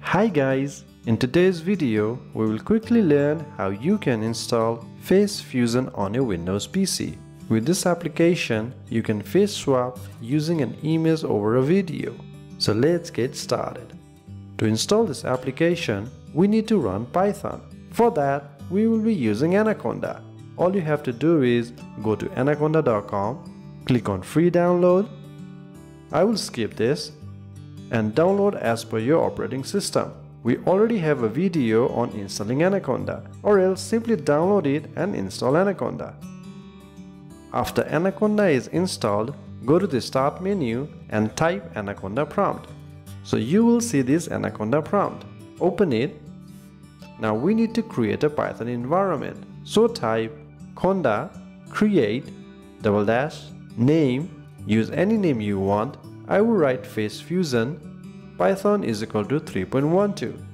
Hi guys! In today's video, we will quickly learn how you can install Face Fusion on your Windows PC. With this application, you can face swap using an image over a video. So let's get started. To install this application, we need to run Python. For that, we will be using Anaconda. All you have to do is go to anaconda.com, click on free download. I will skip this and download as per your operating system. We already have a video on installing Anaconda or else simply download it and install Anaconda. After Anaconda is installed, go to the start menu and type Anaconda prompt. So you will see this Anaconda prompt. Open it. Now we need to create a Python environment. So type conda create double dash name use any name you want I will write face fusion python is equal to 3.12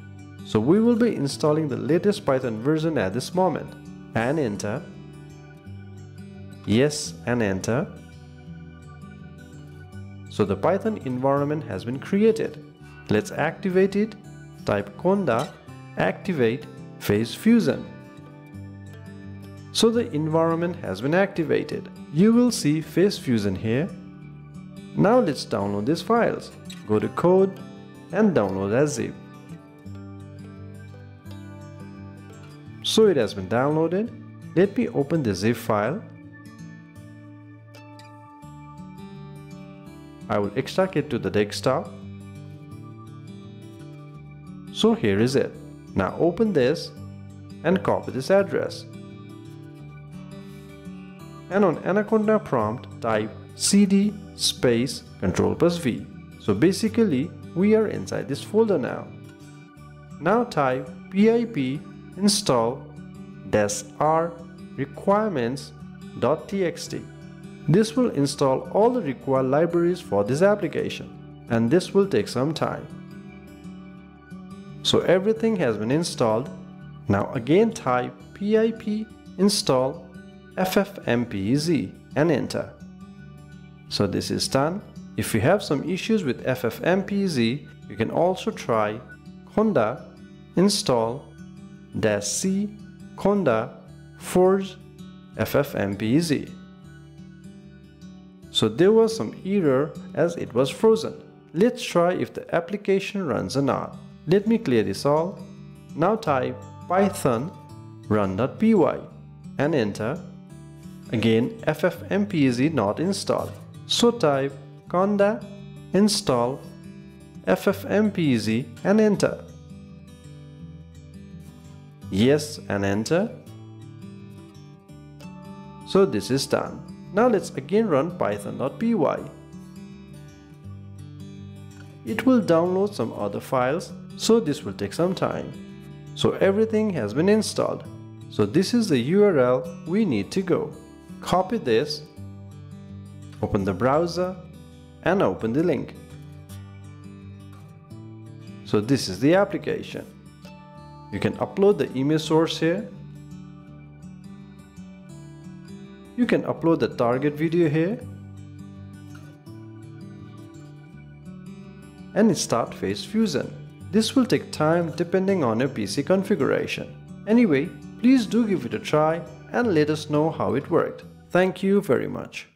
so we will be installing the latest python version at this moment. And enter. Yes and enter. So the python environment has been created. Let's activate it. Type conda activate face fusion. So the environment has been activated. You will see face fusion here now let's download these files. Go to code and download as zip. So it has been downloaded. Let me open the zip file. I will extract it to the desktop. So here is it. Now open this and copy this address. And on Anaconda prompt type cd space control plus v. So basically we are inside this folder now. Now type pip install -r requirements.txt. This will install all the required libraries for this application and this will take some time. So everything has been installed. Now again type pip install ffmpeg and enter. So this is done. If you have some issues with FFmpeg, you can also try conda install -c conda forge ffmpeg. So there was some error as it was frozen. Let's try if the application runs or not. Let me clear this all. Now type python run.py and enter. Again ffmpeg not installed. So type conda install ffmpeg and enter. Yes and enter. So this is done. Now let's again run python.py. It will download some other files so this will take some time. So everything has been installed. So this is the URL we need to go. Copy this Open the browser and open the link. So this is the application. You can upload the image source here. You can upload the target video here. And start Face Fusion. This will take time depending on your PC configuration. Anyway, please do give it a try and let us know how it worked. Thank you very much.